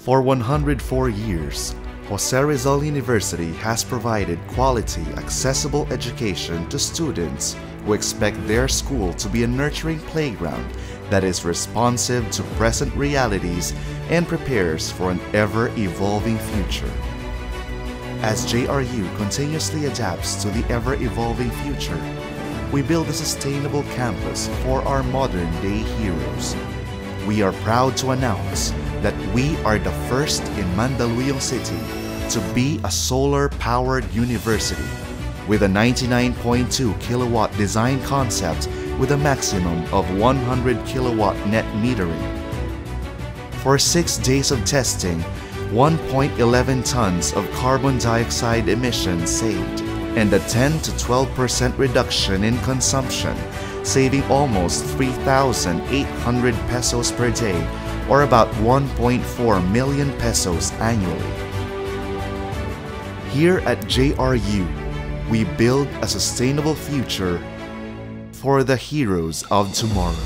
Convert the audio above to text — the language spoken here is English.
For 104 years, Jose Rizal University has provided quality, accessible education to students who expect their school to be a nurturing playground that is responsive to present realities and prepares for an ever-evolving future. As JRU continuously adapts to the ever-evolving future, we build a sustainable campus for our modern-day heroes. We are proud to announce that we are the first in Mandaluyong City to be a solar-powered university with a 99.2 kilowatt design concept with a maximum of 100 kilowatt net metering. For six days of testing, 1.11 tons of carbon dioxide emissions saved and a 10 to 12% reduction in consumption, saving almost 3,800 pesos per day or about 1.4 million pesos annually. Here at JRU, we build a sustainable future for the heroes of tomorrow.